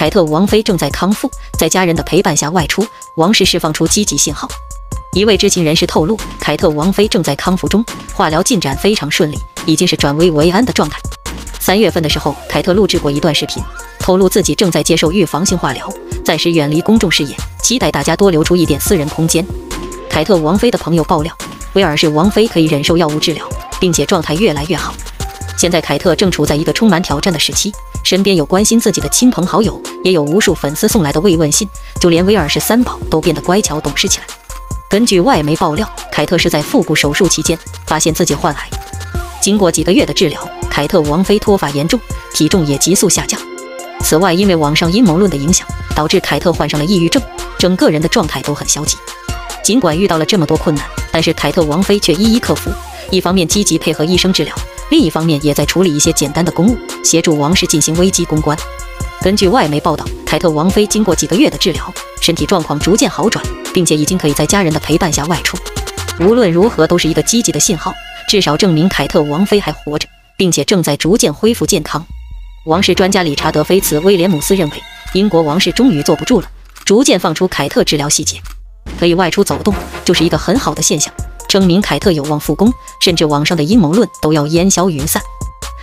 凯特王妃正在康复，在家人的陪伴下外出，王室释放出积极信号。一位知情人士透露，凯特王妃正在康复中，化疗进展非常顺利，已经是转危为安的状态。三月份的时候，凯特录制过一段视频，透露自己正在接受预防性化疗，暂时远离公众视野，期待大家多留出一点私人空间。凯特王妃的朋友爆料，威尔士王妃可以忍受药物治疗，并且状态越来越好。现在凯特正处在一个充满挑战的时期，身边有关心自己的亲朋好友，也有无数粉丝送来的慰问信，就连威尔士三宝都变得乖巧懂事起来。根据外媒爆料，凯特是在腹部手术期间发现自己患癌。经过几个月的治疗，凯特王妃脱发严重，体重也急速下降。此外，因为网上阴谋论的影响，导致凯特患上了抑郁症，整个人的状态都很消极。尽管遇到了这么多困难，但是凯特王妃却一一克服。一方面积极配合医生治疗，另一方面也在处理一些简单的公务，协助王室进行危机公关。根据外媒报道，凯特王妃经过几个月的治疗，身体状况逐渐好转，并且已经可以在家人的陪伴下外出。无论如何，都是一个积极的信号，至少证明凯特王妃还活着，并且正在逐渐恢复健康。王室专家理查德·菲茨威廉姆斯认为，英国王室终于坐不住了，逐渐放出凯特治疗细节，可以外出走动，就是一个很好的现象，证明凯特有望复工，甚至网上的阴谋论都要烟消云散。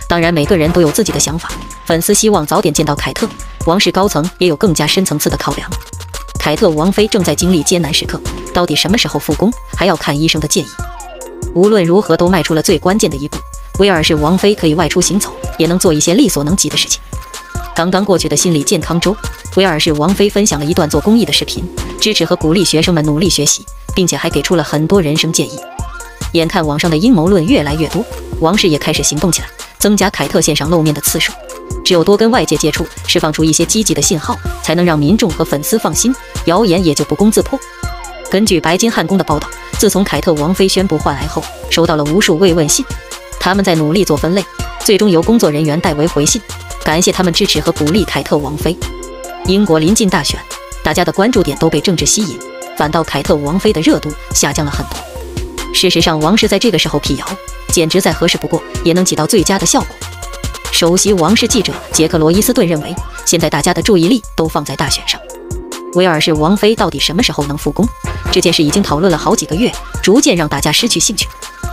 当然，每个人都有自己的想法。粉丝希望早点见到凯特，王室高层也有更加深层次的考量。凯特王妃正在经历艰难时刻，到底什么时候复工，还要看医生的建议。无论如何，都迈出了最关键的一步。威尔士王妃可以外出行走，也能做一些力所能及的事情。刚刚过去的心理健康周，威尔士王妃分享了一段做公益的视频，支持和鼓励学生们努力学习，并且还给出了很多人生建议。眼看网上的阴谋论越来越多，王室也开始行动起来。增加凯特线上露面的次数，只有多跟外界接触，释放出一些积极的信号，才能让民众和粉丝放心，谣言也就不攻自破。根据白金汉宫的报道，自从凯特王妃宣布患癌后，收到了无数慰问信，他们在努力做分类，最终由工作人员代为回信，感谢他们支持和鼓励凯特王妃。英国临近大选，大家的关注点都被政治吸引，反倒凯特王妃的热度下降了很多。事实上，王室在这个时候辟谣。简直再合适不过，也能起到最佳的效果。首席王室记者杰克·罗伊斯顿认为，现在大家的注意力都放在大选上。威尔士王妃到底什么时候能复工？这件事已经讨论了好几个月，逐渐让大家失去兴趣。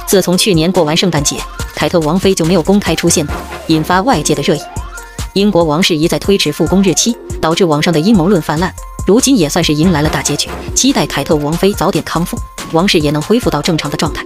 自从去年过完圣诞节，凯特王妃就没有公开出现过，引发外界的热议。英国王室一再推迟复工日期，导致网上的阴谋论泛滥。如今也算是迎来了大结局，期待凯特王妃早点康复，王室也能恢复到正常的状态。